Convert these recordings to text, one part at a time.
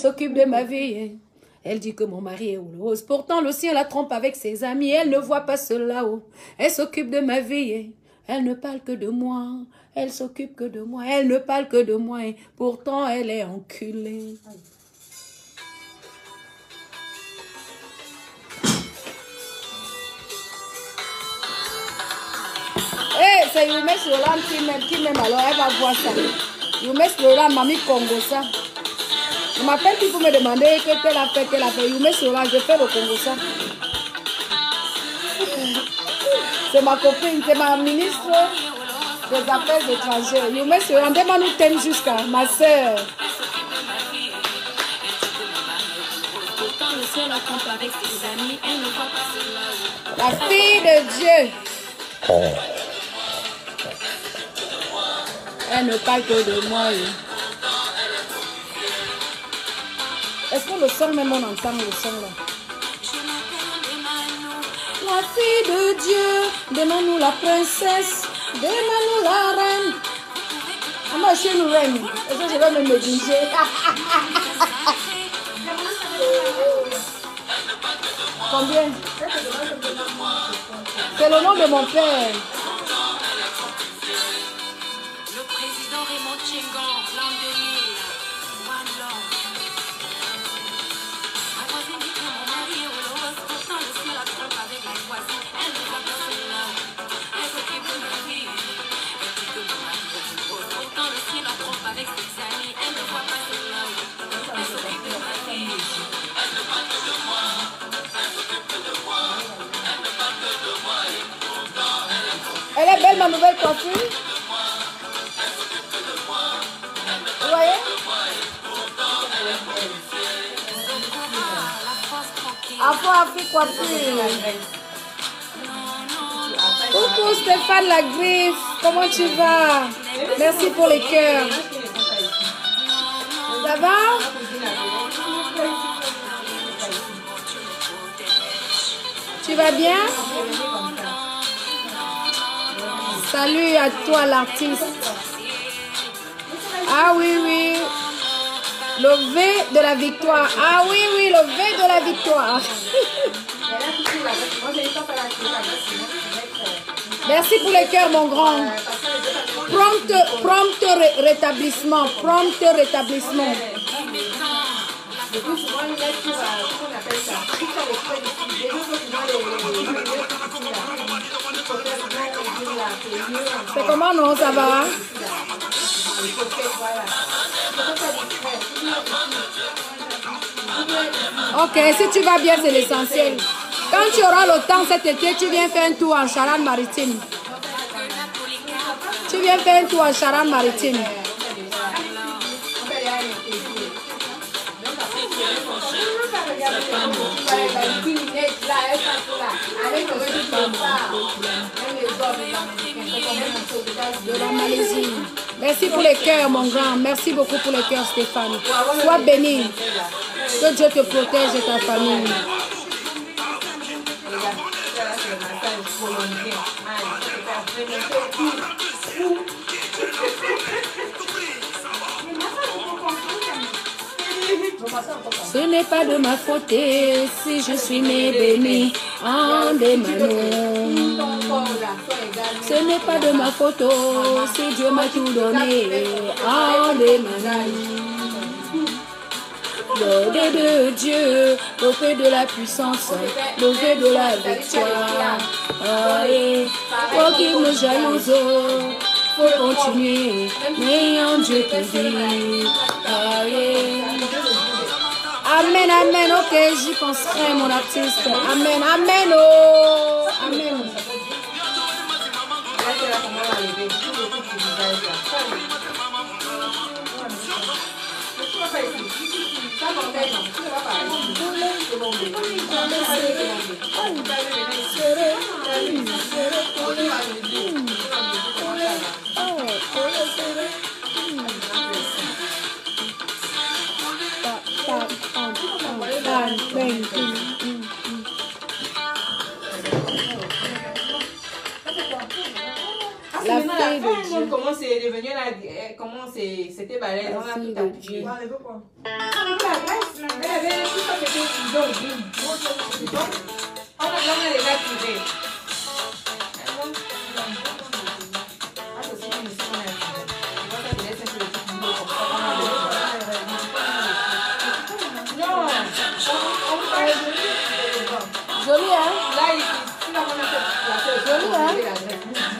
s'occupe de ma vie. Elle dit que mon mari est rose. Pourtant, le ciel la trompe avec ses amis. Elle ne voit pas cela. Oh. Elle s'occupe de ma vie. Elle ne parle que de moi. Elle s'occupe que de moi. Elle ne parle que de moi. Pourtant, elle est enculée. Eh, c'est Youmé Roland qui m'aime, qui m'aime, alors elle va voir ça. Youmé Roland m'a mis Congo ça. Je m'appelle qui pour me demander que telle a fait, telle a fait. Youmé Roland, je fais le Congo ça. C'est ma copine, c'est ma ministre des Affaires étrangères. Youmé Roland, demande-nous thème jusqu'à ma soeur. La fille de Dieu. Elle ne parle que de moi. Est-ce que le son même on entend le son là? La fille de Dieu, demande-nous la princesse, demande-nous la reine. Ah moi je suis une reine. Est-ce que je vais me négliger Combien? C'est le nom de mon père. Elle est belle ma nouvelle coiffure. Vous voyez? Afro Afrique coiffure. Coucou Stéphane Lagriffe, comment tu vas? Merci pour les cœurs. Ça va? Tu vas bien? Salut à toi l'artiste. Ah oui, oui. Le V de la victoire. Ah oui, oui, le V de la victoire. Merci pour les cœurs, mon grand. Prompt, prompt ré- rétablissement. Prompt rétablissement. C'est comment, non Ça va? Ok, si tu vas bien, c'est l'essentiel. Quand tu auras le temps cet été, tu viens faire un tour en Charente-Maritime. Tu viens faire un tour en Charente-Maritime. De la Malaisie. Merci pour les cœurs, mon grand. Merci beaucoup pour les cœurs, Stéphane. Sois béni. Que Dieu te protège et ta famille. Ce n'est pas de ma faute si je suis né béni en des. Ce n'est pas de ma faute si Dieu m'a tout donné en des dé de Dieu, le fait de la puissance, le fait de la victoire. Ah, et faut qu'il me jalouse, faut continuer, mais en Dieu Amen, amen, ok, j'y penserai, mon artiste. Amen, amen, oh, amen. La la comment c'est devenu là, eh, comment c'est- c'était balèze, on a tout appuyé. Une on une. On a. Joli, hein? Là, il, la fait la Joli, hein?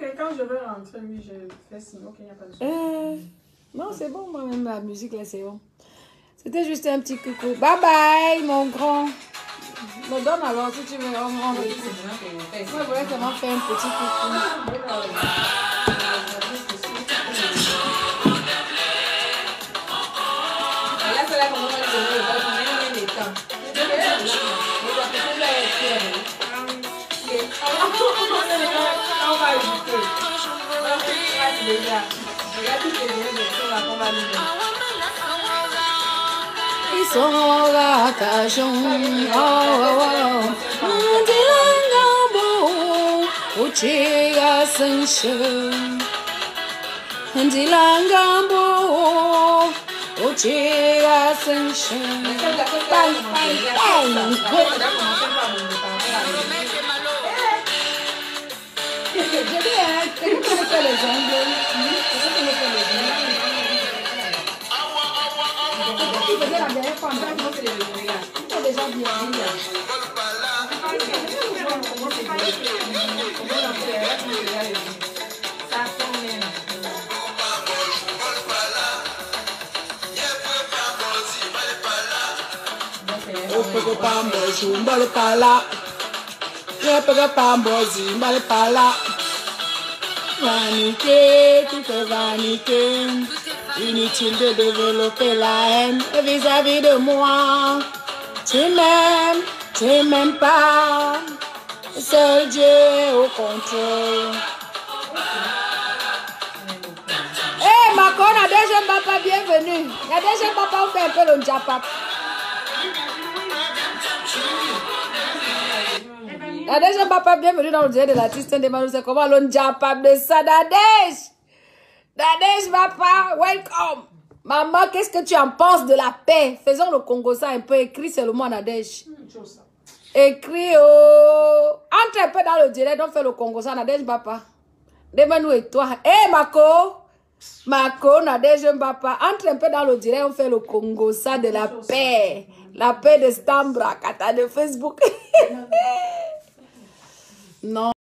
Ok, quand je vais rentrer, oui, je fais signe. Ok, il n'y a pas de souci. Euh, non, c'est bon, moi-même, la musique, là, c'est bon. C'était juste un petit coucou. Bye bye, mon grand. Me donne alors, si tu veux, on, moi je voulais seulement faire un petit coucou. Et là, c'est là qu'on va lui donner le vote, on a un des temps. Et la personne va être fière. Et on va ajouter. Donc, tu vois, déjà. Regarde toutes les données de choses là qu'on va lui donner. Isonga kashon, oh, oh, oh. Ndilangambo, uchiga senshin. Ndilangambo, uchiga senshin. C'est la chose là qu'on va faire. Hein, c'est qui me fait les ongles C'est qui me fait les ongles Il faisait la dernière fois, Ça, comment c'est les regards. il faut déjà bien. Opeke pambozi, mbale pala. Opeke pambozi, mbale pala. Vanité, tout est vanité. Inutile de développer la haine vis-à-vis de moi. Tu m'aimes, tu m'aimes pas. Seul Dieu est au contrôle. Hé, Macron, on a déjà papa, bienvenue. Il y a déjà papa, on fait un peu le japap. Déjà papa, bienvenue dans le direct de l'artiste Ndemano. C'est comment? Le japap de ça? Dadesh, papa, welcome. Maman, qu'est-ce que tu en penses de la paix? Faisons le Congo ça un peu. Écris seulement, Nadège. Écris, oh. Entre un peu dans le direct, on fait le Congo ça, Nadège, papa. Demande-nous et toi. Hé, Mako. Mako, Nadège, papa. Entre un peu dans le direct, on fait le Congo ça de la paix. La paix de Stambra, Kata de Facebook. non.